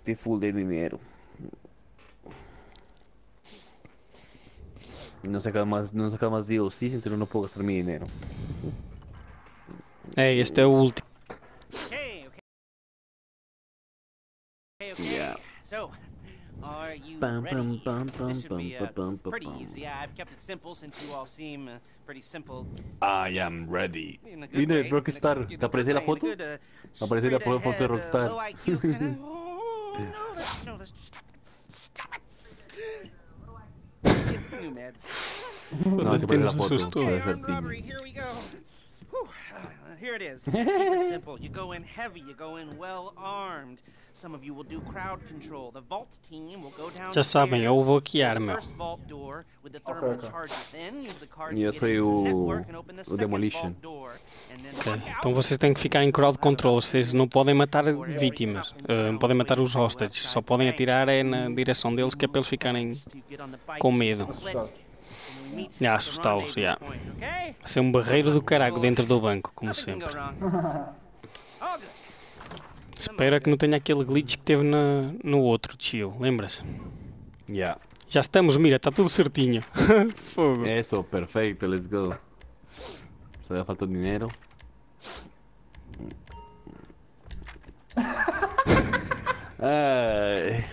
Estoy full de dinero. No saca más, no saca más DLCs, entonces no puedo gastar mi dinero. É, este último. Okay, okay. Okay, okay. Yeah. So, are you Bum, ready? bum, bum, bum, this should be bum, uh, bum, bum, pretty bum. easy. I've kept it simple since you all seem uh, pretty simple. I am ready. Rockstar. ¿Te aparece la foto? uh, Aparece la foto de Rockstar. low IQ kinda- Oh, no, let's- no, let's just- stop it. It's the new meds. No, Nós te aparece la temos um foto. susto. Okay, Debe ser armed Timmy. robbery, here we go. Whew, uh, here it is. Keep it simple. You go in heavy, you go in well armed. Some of you will do crowd control. The vault team will go down Já sabem, eu vou hackear, meu. First vault door with the thermal ok. charges. Then use the card E eu into the o- network and open the o second Demolition. vault door. And then Ok, look out. Então vocês têm que ficar em crowd control. Vocês não podem matar vítimas. não podem matar os hostages. Só podem atirar é na direção deles que é para eles ficarem com medo. The assustá-los, já. Vai ser um barreiro do caraco dentro do banco, como sempre. Espera que não tenha aquele glitch que teve na, no outro tio, lembra-se? Ya. Já estamos, mira, está tudo certinho. Fogo. Eso, perfecto, let's go. Solo falta dinero. Ay.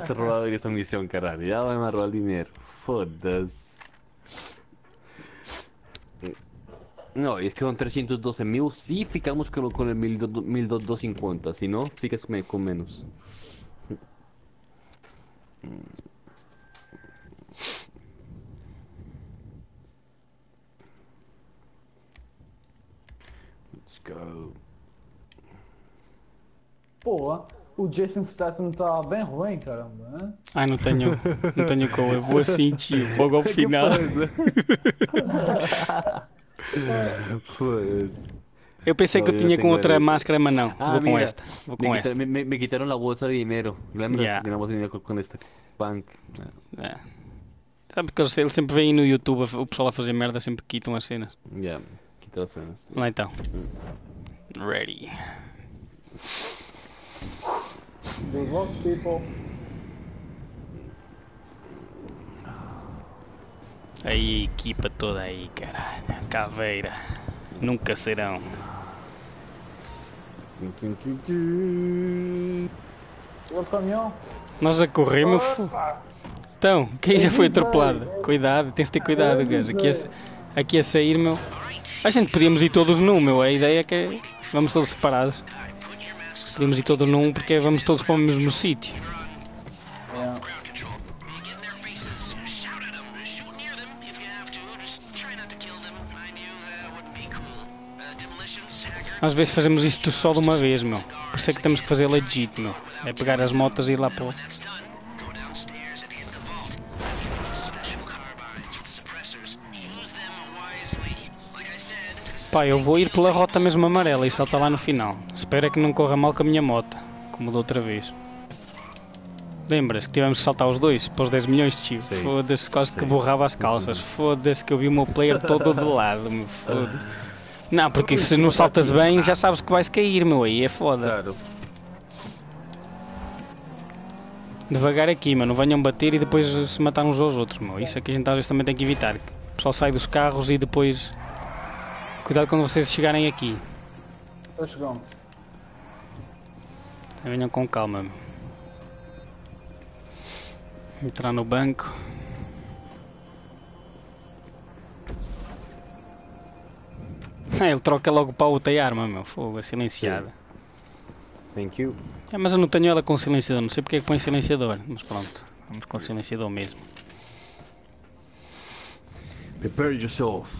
Vas a robar esta misión, caralho. Ya van a robar dinero. Foda-se. No, es que son 312 mil. Sí, ficamos con, con el 1250. Si no, ficas con, menos. Let's go. Porra, o Jason Statham tá bem ruim, caramba. Né? Ai, não tenho, não tenho como, eu vou assim, tio, fogo ao final. Pues. Eu pensei que eu tinha com outra máscara, mas não. Ah, vou com mira, esta. Vou me, com quita- esta. me- me- me quitaron la bolsa de dinero. Que la bolsa de dinero con, con esta punk. É. Sabe que eles, eles sempre veem no YouTube o pessoal a fazer merda, sempre quitam as cenas. Ya, quita las cenas. Lá então. Ready. Luck, people. Aí, equipa toda aí, caralho. Caveira. Nunca serão. Tum, tum, tum, tum. Chegou o caminhão. Nós a f... Então, quem já foi atropelado? Cuidado, tens de ter cuidado, gajo. Aqui a, aqui a sair, meu. A gente podíamos ir todos num, meu. A ideia é que vamos todos separados. Podíamos ir todos num porque vamos todos para o mesmo sítio. Às vezes fazemos isto só de uma vez, meu. Por isso é que temos que fazer legit, meu. É pegar as motas e ir lá para o... Pá, eu vou ir pela rota mesmo amarela e saltar lá no final. Espero é que não corra mal com a minha moto, como da outra vez. Lembras que tivemos que saltar os dois para os 10 milhões, tio? Foda-se, quase que Sim. borrava as calças. Foda-se que eu vi o meu player todo de lado, meu. Foda não, porque se não saltas bem já sabes que vais cair, meu. Aí é foda. Claro. Devagar aqui, meu. Não venham bater e depois se matar uns aos outros, meu. Isso é que a gente às vezes também tem que evitar. O pessoal sai dos carros e depois. Cuidado quando vocês chegarem aqui. Tá chegando. Venham com calma. Entrar no banco. Ah, ele troca logo para outra arma, meu. Fogo, é silenciada. Thank you. É, mas eu não tenho ela com silenciador. Não sei porque é que põe silenciador. Mas pronto, vamos com silenciador mesmo. Prepare yourself.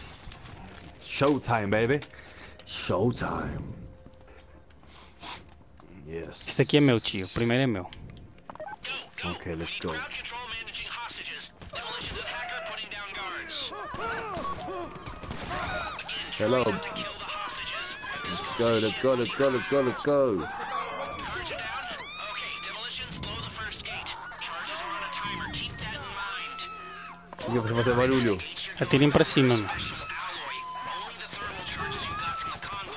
Showtime, baby. Showtime. Yes. Este aqui é meu, tio. O primeiro é meu. Okay, let's go. Hello. Let's go, let's go, let's go, let's go, let's go. Mind. Tem que fazer barulho. Atirem para cima, meu.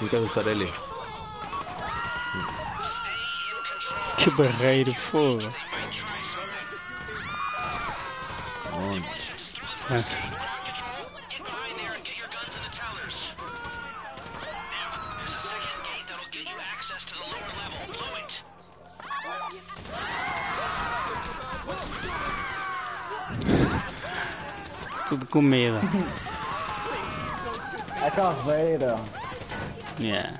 Special alloy. Only lower level. Blow it. Tudo com medo. A caveira. Yeah.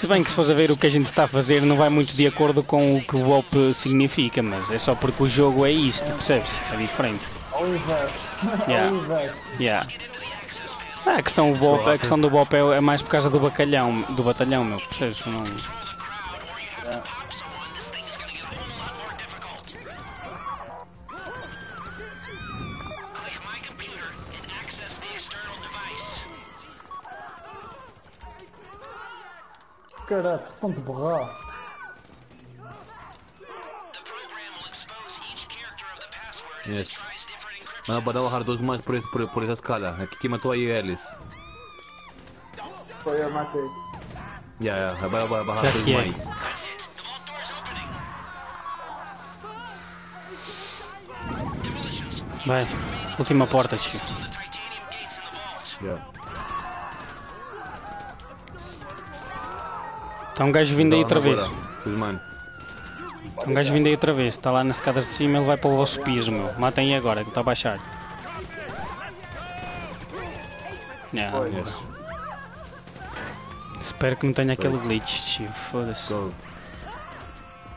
Se bem que se fores a ver o que a gente está a fazer não vai muito de acordo com o que o WOP significa, mas é só porque o jogo é isto, percebes? É diferente. Yeah. Yeah. Ah, a questão, do BOP, a questão do BOP é, é mais por causa do bacalhão, do batalhão, meu, percebes? Não... the password as Yes. bajar dos mais por, esse, por, por essa escada. Aqui que matou aí eles. Foi eu matei. Já, yeah, yeah. vai é. mais. Vai, última porta, tio. Yeah. Está um gajo vindo aí outra vez. Mano. Está um gajo vindo aí outra vez. Está lá nas escadas de cima, ele vai para o vosso piso, meu. Matem aí agora, que está a baixar. Yeah, Yes. Espero que não tenha aquele glitch, tio. Foda-se.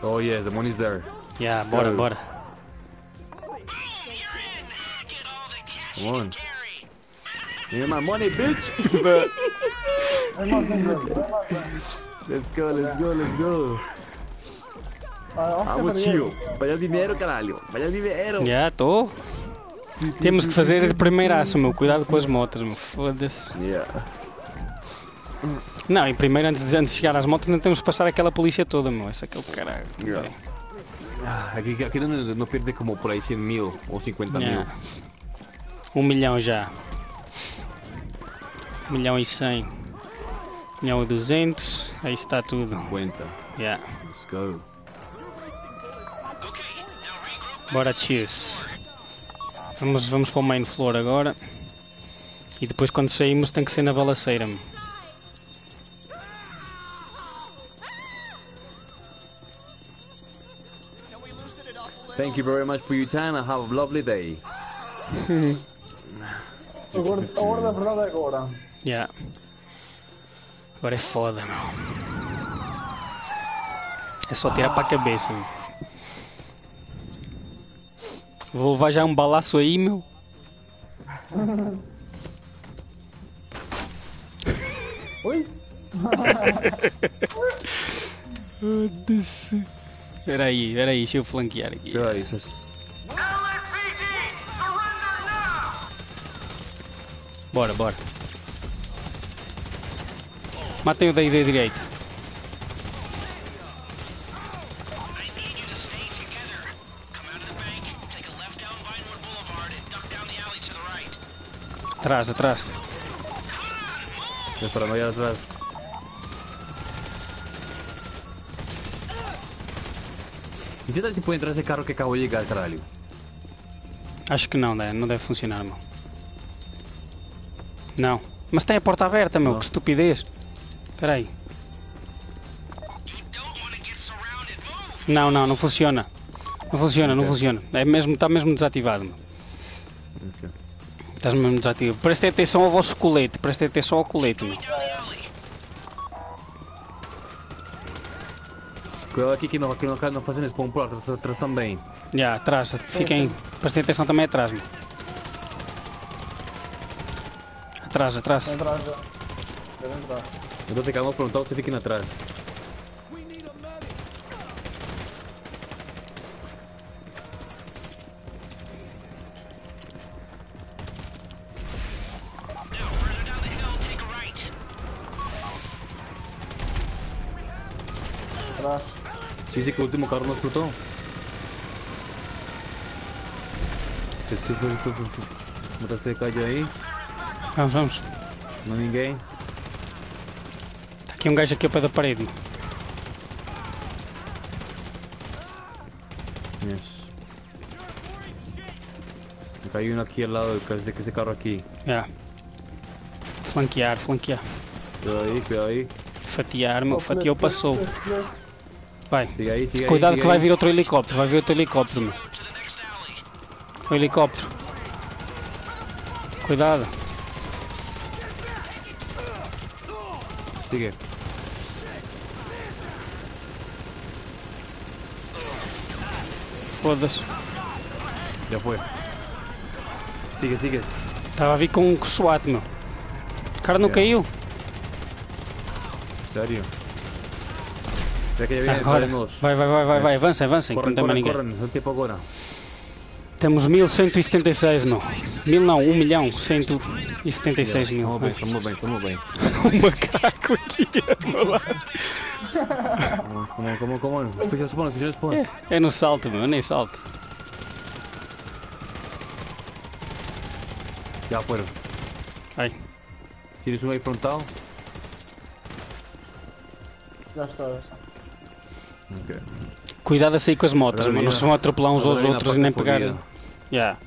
Oh yes, the money's there. Yeah, bora, go. bora. Come you on. Here's my money, bitch! É é let's go, let's go, let's go. Ah, Vamos, é tio. para Vai o dinheiro, caralho. Vai o dinheiro. Já, estou. Temos que fazer de primeiraço, meu. Cuidado com as motas, meu. Foda-se. Yeah. Não, e primeiro, antes de, antes de chegar às motas, ainda temos que passar aquela polícia toda, meu. Esse é aquele caralho. Yeah. Ah, Aqui, aqui não, não perde como por aí 100 mil ou 50 Yeah. mil. Um milhão já. Um milhão e cem. Milhão e duzentos. Aí está tudo. 50. Yeah. Let's go. Bora, cheers. Vamos, vamos para o main floor agora. E depois, quando saímos, tem que ser na balaceira, meu. Thank you very much for your time and have a lovely day. Agora, a hora da verdade é agora. Yeah. Agora é foda, meu. É só tirar para a cabeça, meu. Vou já um balaço aí, meu. Oi? Foda-se. Espera aí, espera aí, deixa eu flanquear aqui. Isso? Bora, bora. Matem o daí da direita. Atrás, atrás. É para ir atrás. E que tal se põe atrás desse carro que acabou de ligar, caralho? Acho que não, né? não deve funcionar, meu. Não. Mas tem a porta aberta, meu, Não. que estupidez. Espera aí. Não, não, não funciona. Não funciona, não funciona. É mesmo, está mesmo desativado, meu. Ok. Estás mesmo desativado. Prestem atenção ao vosso colete, prestem atenção ao colete, meu. Cuidado aqui que não, que não, não fazendo spawn por atrás, atrás também. Já, atrás, fiquem. Prestem atenção também atrás, meu. Atrás, atrás. Entrar já. Deve entrar. Eu vou ficar no frontal, você fica atrás. Now, further down the hill, take a right. Atrás. Se dice que o último carro for se for botar esse cade aí, Vamos, vamos. não ninguém. Aqui um gajo aqui ao pé da parede. Isso. Caiu um aqui ao lado desse, desse carro aqui. Já. Flanquear, flanquear. Cuidado aí, cuidado aí. Fatiar, meu. Fatiou, passou. Vai. Siga aí, siga aí. Cuidado siga que vai aí. vir outro helicóptero. Vai vir outro helicóptero, meu. O helicóptero. Cuidado. Sigue. Foda-se. Já foi. Sigue, sigue. Estava a vir com um SWAT, meu. O cara não É. caiu. Sério. Já que já Tá, viene agora. Vai, vai, vai, vai, vai. Avancem, avancem. que Corran, não tem mais ninguém. corran. Não tempo agora. Temos 1176, meu. Mil não, 1 milhão 176 mil. Estamos bem, estamos bem, estamos bem. Um macaco aqui ao meu lado. Come on, come on, come on. Fecha o spawn, fecha o spawn. É, é no salto, meu. Eu nem salto. Já fueron. Vai. Tienes um aí frontal. Já está, já está. Ok. Cuidado a sair com as motos, mano. Não se vão atropelar uns aos outros e nem pegar. Já.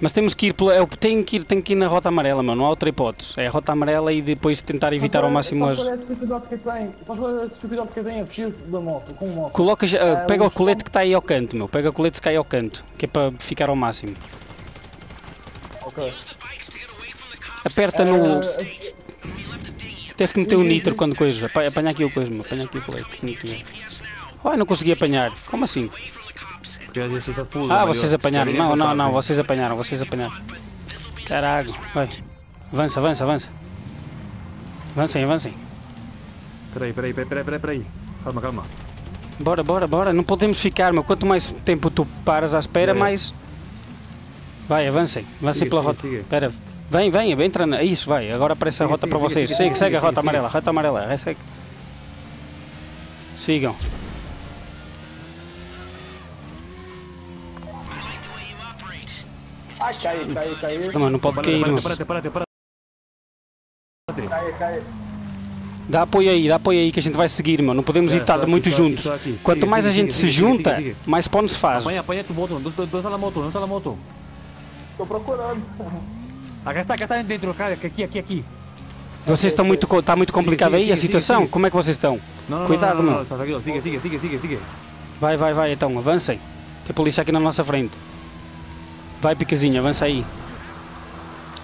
Mas temos que ir pela. Eu tenho que ir, tenho que ir na rota amarela, mano. Não há outra hipótese. É a rota amarela e depois tentar evitar ao máximo Sabes as. qual é a dificuldade que tem? Sabes qual é a dificuldade que tem a fugir da moto, com moto? Colocas, É, pega o colete que está aí ao canto, meu. Pega o colete que está aí ao canto, que é para ficar ao máximo. Ok. Aperta no. Eh, Tens que meter o nitro quando coisa. Apa- Apanha aqui o coisa, meu. Apanha aqui o colete. Ai, não consegui apanhar. Como assim? Ah, vocês apanharam. Não, não, não. importante. Vocês apanharam. Vocês apanharam. Caralho. Vai. Avança, avança, avança. Avancem, avancem. Peraí, peraí, peraí, peraí, peraí, peraí. Calma, calma. Bora, bora, bora. Não podemos ficar, meu. Quanto mais tempo tu paras à espera, É, mais. Vai, avancem. Avancem Siga, pela siga, rota. siga. Espera. Vem, vem, entra na. Isso, vai. Agora aparece a rota para vocês. siga, Segue, segue a rota amarela. Rota amarela. é, Segue. Sigam. Ai, cai, cai, cai. Não, mano, não pode cair, cai. Dá apoio aí, dá apoio aí que a gente vai seguir, meu. Não podemos É, ir estar aqui, muito aqui, juntos. aqui. Quanto Siga, mais a siga, gente siga, se siga, junta, siga, siga. mais se faz. Apanha, apanha tu moto. ¿Dónde, dónde está la moto? ¿Dónde está la moto? Estou procurando. Acá está, acá está dentro, cara. Aqui, aqui, aqui. Vocês estão muito, tá muito complicado siga, aí a siga, situação? siga. Como é que vocês estão? Cuidado, no, no, no, meu. está tranquilo. Sigue, sigue, sigue, sigue, sigue. Vai, vai, vai, então, avancem. Tem polícia aqui na nossa frente. Vai, Picazinho, avança aí.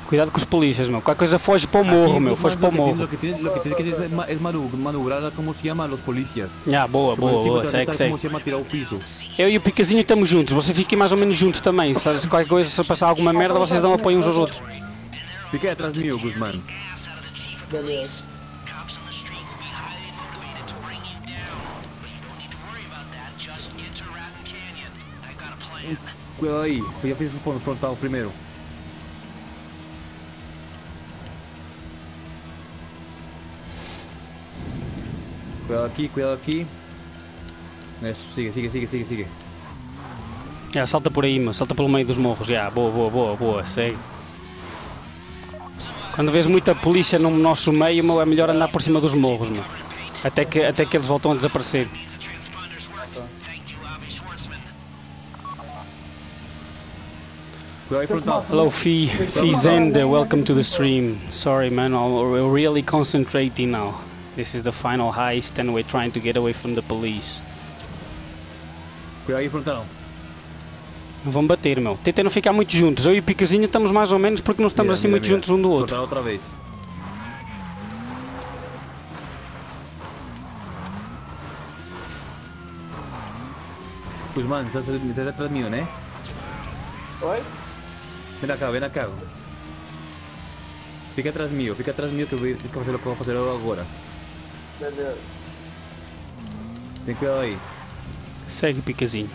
Cuidado com os polícias, meu. Qualquer coisa foge para o morro, meu. Foge para o morro. Lo que tienes, lo que tienes que hacer es, ma- es manu- manobrar, ¿cómo se llama? Los policías. Ah, boa, boa, boa. Segue, segue. ¿Cómo se? Tirar o piso. Eu e o Picazinho estamos juntos. Você fica mais ou menos juntos também. Se qualquer coisa, se passar alguma merda, vocês dão apoio uns aos outros. Fica aí atrás mío, Guzmán. Beleza. Plan. Cuidado aí. Eu já fiz o frontal primeiro. Cuidado aqui, cuidado aqui. Isso, sigue, sigue, sigue, sigue, sigue. Já, salta por aí, meu. Salta pelo meio dos morros. Já, boa, boa, boa, boa. Segue. Quando vês muita polícia no nosso meio, meu, é melhor andar por cima dos morros, meu. Até que, até que eles voltam a desaparecer. The transponders worked. Thank you, Avi Schwartzman. Cuidado aí frontal. Hello, Fee. Fizende, welcome to the stream. Sorry, man, I'm- we're really concentrating now. This is the final heist and we're trying to get away from the police. Cuidado aí vão bater, meu. Tentem não ficar muito juntos. Eu e o Picazinho estamos mais ou menos porque não estamos Mira, assim mira, muito mira. juntos um do outro. Frontal outra vez. Guzmán, estás, atrás mío, ¿no? Oi? Ven acá, ven acá. Fica atrás mío, fica atrás mío que voy, tienes que hacer lo que voy a hacer ahora. Beleza. Ten cuidado aí. Segue, Picazinho.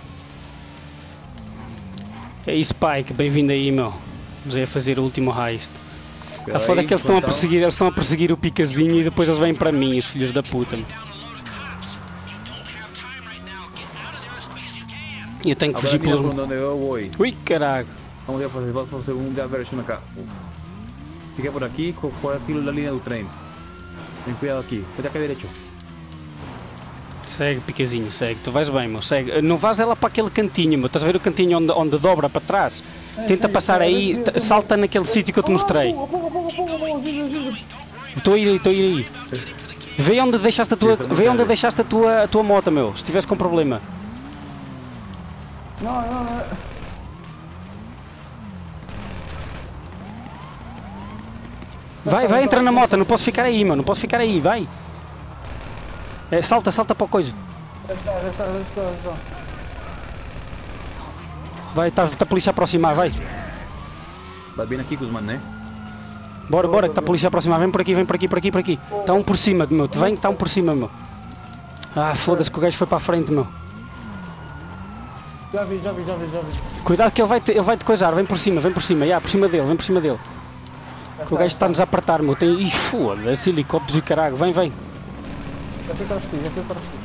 E aí, Spike, bem-vindo aí, meu. Vamos aí a fazer o último heist. A Cuidado foda é aí, que eles estão a perseguir, eles estão a perseguir o Picazinho e depois eles vêm para mim, os filhos da puta. E eu tenho que Agora fugir por pelo. Ui, caralho. Vamos a fazer, vamos fazer um diversion acá. Fica por aqui, por aquilo da linha do trem. Ten cuidado aqui. Vete acá derecho. Segue, picazinho, segue. Tu vais bem, meu. Segue. Não vás ela para aquele cantinho, meu. Estás a ver o cantinho onde, onde dobra para trás? Tenta passar aí, t- salta naquele sítio que eu te mostrei. Estou a ir aí, estou a ir aí. Vê onde deixaste a tua, vê onde deixaste a tua, a tua moto, meu. Se estiveres com problema. Não, não, não. Vai, vai, entra na moto. Não posso ficar aí, meu. Não posso ficar aí, vai. É, salta, salta para a coisa. Vai, está tá a polícia a aproximar, vai. Vai bem aqui, Guzmán, né? Bora, bora, que está a polícia a aproximar. Vem por aqui, vem por aqui, por aqui, por aqui. Está um por cima, meu. Vem, está um por cima, meu. Ah, foda-se que o gajo foi para a frente, meu. Já vi, já vi, já vi, já vi. Cuidado que ele vai te, ele vai te coisar, vem por cima, vem por cima, já, por cima dele, vem por cima dele. O gajo está-nos a apertar, meu. Tem. Ih, foda-se, helicópteros e caralho, vem, vem. Já fui atrás de ti, já fui atrás de ti.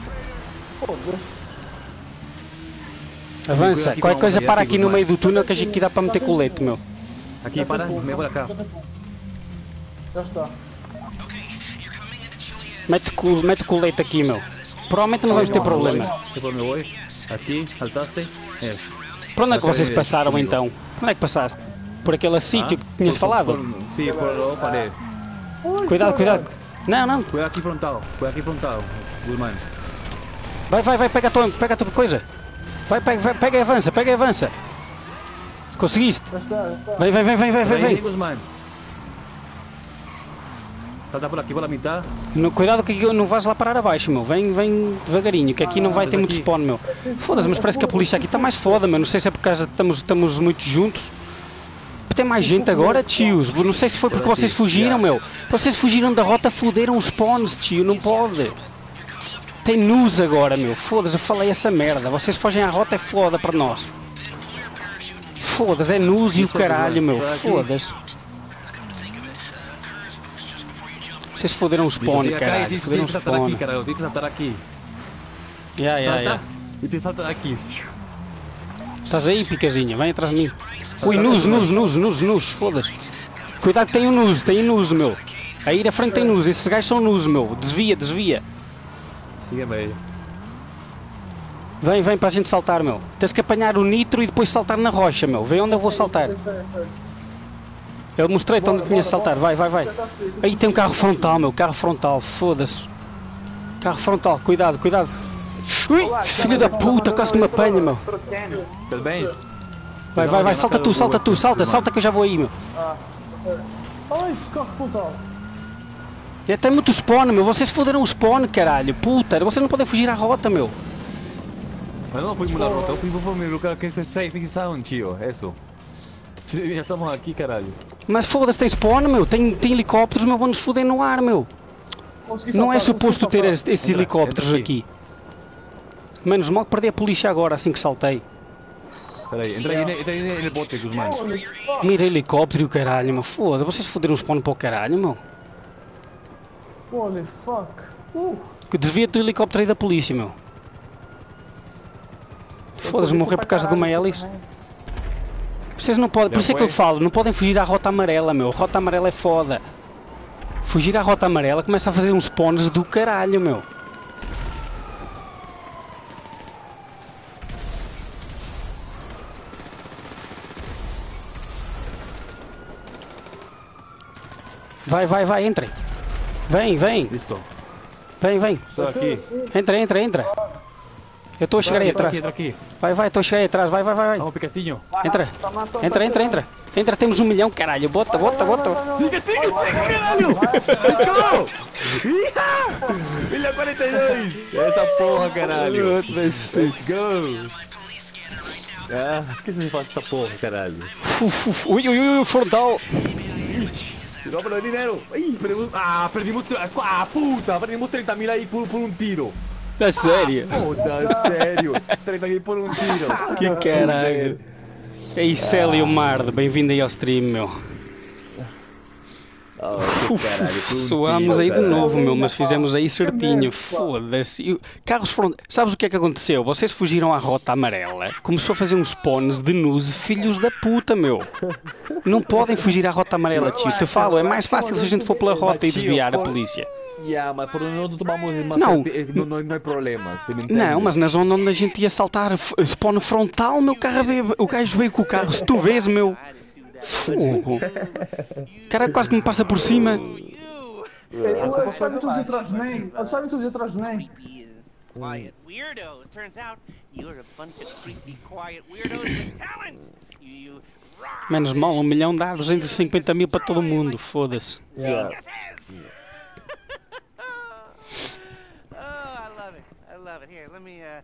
Foda-se. Avança, qualquer coisa mulher, para aqui, no meio do túnel que a gente aqui dá para meter colete, meu. Aqui, para, foi me para cá. Já está. Mete, col- mete colete aqui, meu. Provavelmente não vamos ter problema. Aqui, saltaste. É. Para onde é que vocês passaram então? Onde é que passaste? Por aquele sítio que tinhas Por- falado? por- Sim, por lo parei. Cuidado, cuidado. Não, não. Foi aqui frontal, foi aqui frontal, Guzmán. Vai, vai, vai, pega a tua, pega a tua coisa. Vai, pega, vai, pega e avança, pega e avança. Conseguiste? Já está, já está. Vem, vem, vem, vem, vem, vem, Vem, vem. Guzmán. Salta por aqui, por la mitad. No, cuidado que aqui não vais lá parar abaixo, meu. Vem, vem devagarinho, que aqui não vai ter muito aqui. spawn, meu. Foda-se, mas parece que a polícia aqui está mais foda, meu. Não sei se é por causa que estamos, estamos muito juntos. Tem mais gente agora, tios. Não sei se foi porque vocês fugiram, meu. Vocês fugiram da rota, fuderam os spawns, tio. Não pode. Tem nus agora, meu. Foda-se, eu falei essa merda. Vocês fogem à rota, é foda para nós. Foda-se, é nus e o caralho, meu. Foda-se. Vocês foderam o spawn, Bicho, cá, caralho. tem Foderam o que saltar aqui, cara. Tem que saltar aqui. Ya, Salta. ya. E tem que saltar aqui. Estás aí, picazinha? Vem atrás de mim. Ui, nus, nus, nus, nus, nus, foda-se. Cuidado que tem um nus, tem um nus, meu. Aí à frente tem nus, esses gajos são nus, meu. Desvia, desvia. Siga-me aí. Vem, vem para a gente saltar, meu. Tens que apanhar o nitro e depois saltar na rocha, meu. Vê onde eu vou saltar. Eu mostrei-te onde tinha de saltar. Vai, vai, vai. Aí tem um carro frontal, meu. Carro frontal, foda-se. Carro frontal, cuidado, cuidado. Ui, filho da puta, quase que me apanha, meu. Tudo bem? Vai, vai, vai, salta tu, salta tu, salta, salta que eu já vou aí, meu. Ai, carro frontal. É, tem muito spawn, meu. Vocês foderam o spawn, caralho. Puta, vocês não podem fugir à rota, meu. Eu não fui mudar a rota, eu fui para o meu lugar que é safe sound, tio. Isso. Já estamos aqui, caralho. Mas foda-se, tem spawn, meu. Tem, tem helicópteros, meu. Vão-nos foder no ar, meu. Não é suposto ter Entra, helicópteros aqui. Menos mal que perdi a polícia agora, assim que saltei. Peraí, entra aí, entra aí bote, Guzmán. Holy fuck. Mira helicóptero e o caralho, meu. Foda-se, vocês foderam o spawn para o caralho, meu. Holy fuck. Uh. Que desvia do helicóptero aí da polícia, meu. Foda-se, morrer por causa de uma hélice. Vocês não podem, por isso é que eu falo, não podem fugir à rota amarela, meu. Rota amarela é foda. Fugir à rota amarela começa a fazer uns spawns do caralho, meu. Vai, vai, vai, entrem. Vem, vem, Listo. vem, vem. Estou aqui. Entra, entra, entra. Eu estou a chegar aí Entra atrás. aqui, entra aqui. Vai, vai, estou a chegar aí atrás. Vai, vai, vai. Vamos, Picacinho. Entra. Entra, entra, entra. Entra, temos um milhão, caralho. Bota, bota, bota. Siga, siga, siga, caralho! Let's go! Iha! Milha 42! Essa porra, caralho! Let's go! Ah, esqueci de falar essa porra, caralho. Ui, ui, ui, frontal. Tirou para o dinheiro! Ih, perdimos... Ah, perdimos... Ah, puta! Perdimos 30 mil aí por, por um tiro! É sério? Puta, sério! 30 mil por um tiro! Que caralho. Ei, Célio Mardo, bem-vindo aí ao stream, meu. Oh, caralho, tiro, aí de novo, meu, mas fizemos aí certinho. Foda-se. Carros foram. Sabes o que é que aconteceu? Vocês fugiram à rota amarela. Começou a fazer uns spawns de nus, filhos da puta, meu. Não podem fugir à rota amarela, tio. Te falo, é mais fácil se a gente for pela rota e desviar a polícia. Ya, mas por não tomamos uma Não. certe- não, não, não é problema, se me entende? Não, mas na zona onde a gente ia saltar spawn frontal, meu carro o gajo veio com o carro, se tu vês, meu. Fogo. Cara, quase que me passa por cima. Eles sabem tudo atrás de mim. Eles sabem tudo atrás de mim. quiet weirdos. Turns out you're a bunch of creepy, quiet weirdos with talent. You. Menos mal, um milhão dá 250 mil para todo mundo, foda-se. Geniuses. oh, I love it. I love it. Here, let me uh,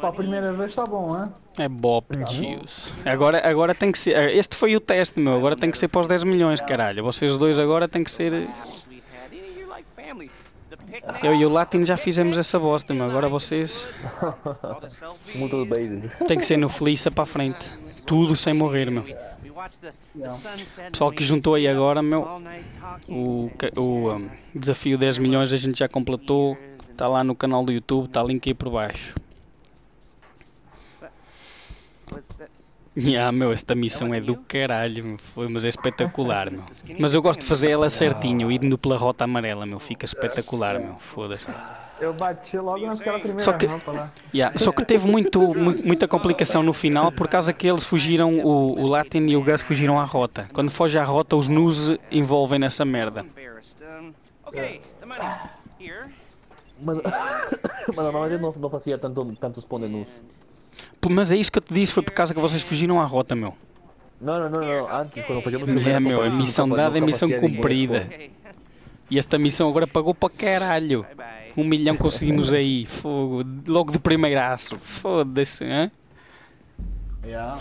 Para a primeira vez está bom, hein? É bop, tios. Agora, agora tem que ser. Este foi o teste, meu. Agora tem que ser para os 10 milhões, caralho. Vocês dois agora tem que ser. Picnic. Eu e o Latin já fizemos essa bosta, meu. Agora vocês selfies. Muitas vezes. tem que ser no Felícia para a frente. Tudo sem morrer, meu. Pessoal que juntou aí agora, meu. O, o um, desafio 10 milhões a gente já completou. Está lá no canal do YouTube, está link aí por baixo. Yeah, meu, esta missão é do caralho, meu. Foi, mas é espetacular, meu. Mas eu gosto de fazer ela certinho, indo pela rota amarela, meu. Fica espetacular, meu. Foda-se. Eu bati logo naquela primeira Só que- rampa lá. Yeah, Só que teve muito, mu- muita complicação no final por causa que eles fugiram, o, o Latin e o Gus fugiram à rota. Quando foge à rota, os nus envolvem nessa merda. okay, the money. Here. Mas, mas normalmente não, não fazia tanto, tantos. Pô, Mas é isso que eu te disse, foi por causa que vocês fugiram à rota, meu. Não, não, não, não. Antes, quando fazíamos É, meu, a missão dada é missão cumprida. E esta missão agora pagou para caralho. Um milhão conseguimos aí. Fogo. Logo de primeiraço. Foda-se, hein? Yeah.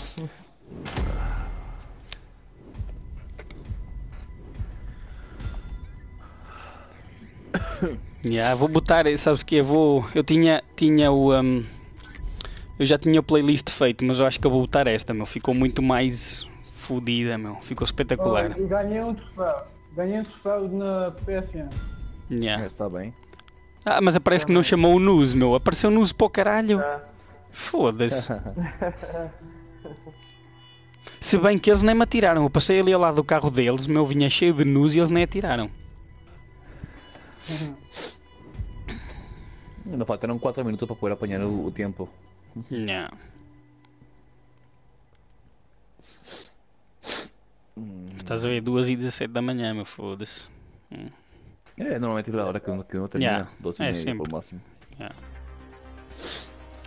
Yeah, vou botar, sabes o que? Eu vou. Eu tinha, tinha o. um, eu já tinha o playlist feito, mas eu acho que eu vou botar esta, meu. Ficou muito mais fodida, meu. Ficou espetacular. Oh, e ganhei um troféu. Ganhei um troféu na PSN. Yeah. Está bem. Ah, mas parece que não chamou o Nuz, meu. Apareceu Nuz para o caralho. Foda-se. Se bem que eles nem me atiraram. Eu passei ali ao lado do carro deles, meu vinha cheio de Nuz e eles nem atiraram. Ainda faltaram 4 minutos para poder apanhar o, o tempo. Não. Estás a ver, 2 e 17 da manhã, meu foda-se. É, normalmente é a hora que que não termina. Yeah, 12 e é meia sempre. por máximo.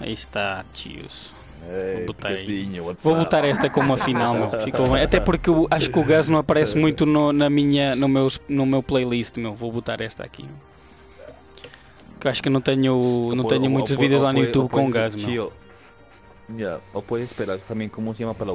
Aí está, tios. É, botar Vou botar esta como a final, meu. Ficou bem. Até porque eu acho que o Gus não aparece muito no, na minha, no, meu, no meu playlist, meu. Vou botar esta aqui. Que acho que não tenho, não tenho muitos vídeos lá no YouTube ou com o Gus, meu. Yeah, ou pode esperar também como se chama para la